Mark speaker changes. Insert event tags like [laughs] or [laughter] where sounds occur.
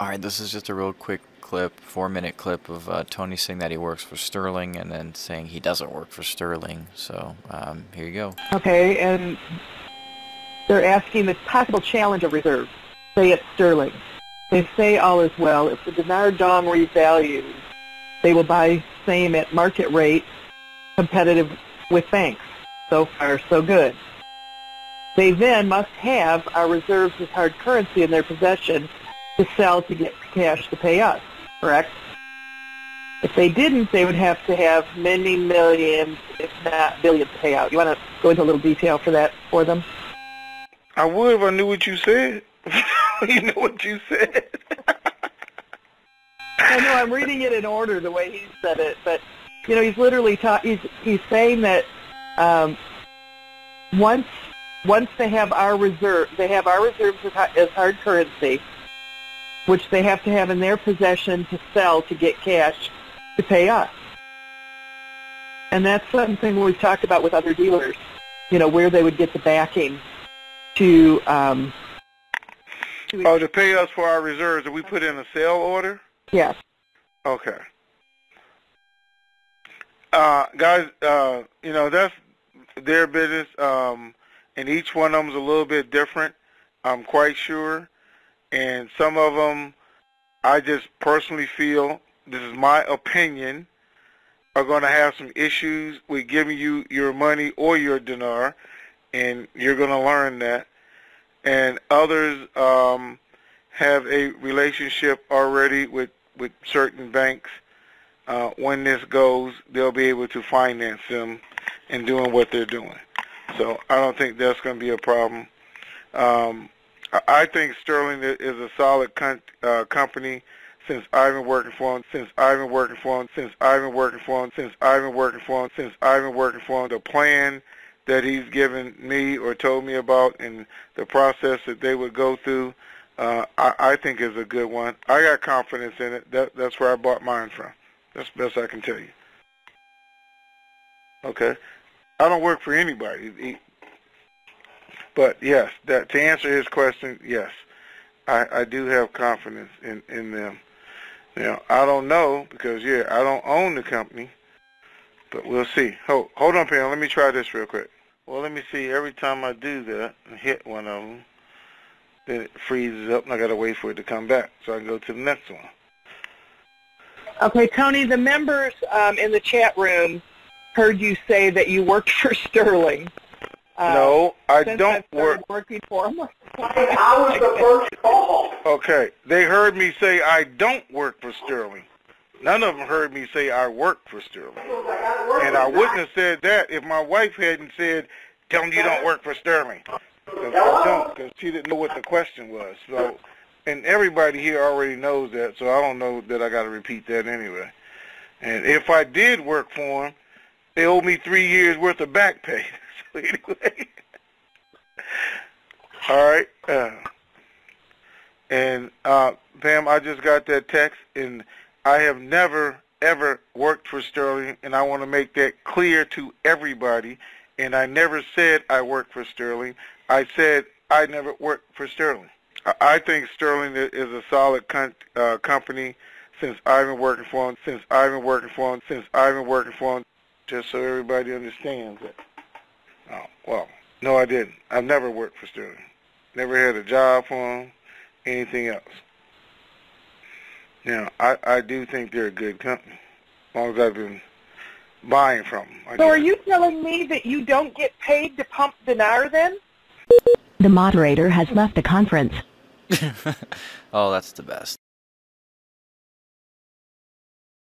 Speaker 1: All right, this is just a real quick clip, four minute clip of uh, Tony saying that he works for Sterling and then saying he doesn't work for Sterling. So um, here you go.
Speaker 2: Okay, and they're asking the possible challenge of reserve. Say it's Sterling. They say all is well. If the dinar dong revalues, they will buy same at market rate, competitive with banks. So far, so good. They then must have our reserves as hard currency in their possession to sell to get cash to pay us, correct? If they didn't, they would have to have many millions, if not billions, to pay out. You want to go into a little detail for that for them?
Speaker 3: I would if I knew what you said. [laughs] you know what you said. [laughs]
Speaker 2: I know I'm reading it in order the way he said it, but you know he's literally ta- he's he's saying that um, once once they have our reserve, they have our reserves as, as hard currency which they have to have in their possession to sell to get cash to pay us. And that's something we've talked about with other dealers, you know, where they would get the backing to... Um,
Speaker 3: to oh, to pay us for our reserves. Did we put in a sale order?
Speaker 2: Yes.
Speaker 3: Okay. Uh, guys, uh, you know, that's their business, um, and each one of them is a little bit different, I'm quite sure and some of them I just personally feel, this is my opinion, are going to have some issues with giving you your money or your dinar, and you're going to learn that. And others um, have a relationship already with, with certain banks. Uh, when this goes, they'll be able to finance them in doing what they're doing. So I don't think that's going to be a problem. Um, I think Sterling is a solid con- uh, company since I've been working for him, since I've been working for him, since I've been working for him, since I've been working for him, since I've been working for him. The plan that he's given me or told me about and the process that they would go through, uh, I, I think is a good one. I got confidence in it. That, that's where I bought mine from. That's the best I can tell you. Okay. I don't work for anybody. But yes, that to answer his question, yes, I, I do have confidence in in them. Now I don't know because yeah, I don't own the company, but we'll see. Hold hold on, Pam. Let me try this real quick. Well, let me see. Every time I do that and hit one of them, then it freezes up, and I got to wait for it to come back so I can go to the next one.
Speaker 2: Okay, Tony. The members um, in the chat room heard you say that you worked [laughs] for Sterling.
Speaker 3: Uh, no, I don't work.
Speaker 2: Working for them.
Speaker 4: I was the first call.
Speaker 3: Okay, they heard me say I don't work for Sterling. None of them heard me say I work for Sterling. And I wouldn't have said that if my wife hadn't said, "Tell them you don't work for Sterling." Because I don't, because she didn't know what the question was. So, and everybody here already knows that, so I don't know that I got to repeat that anyway. And if I did work for them, they owe me three years worth of back pay. [laughs] [laughs] anyway. All right. Uh, and uh, Pam, I just got that text, and I have never ever worked for Sterling, and I want to make that clear to everybody. And I never said I worked for Sterling. I said I never worked for Sterling. I think Sterling is a solid con- uh, company since I've been working for him, since I've been working for him, since I've been working for him, just so everybody understands it. Oh, well, no, I didn't. I've never worked for Sterling. Never had a job for them, anything else. Now, I, I do think they're a good company, as long as I've been buying from them. I
Speaker 2: so are you telling me that you don't get paid to pump dinar then?
Speaker 5: The moderator has left the conference. [laughs]
Speaker 1: oh, that's the best.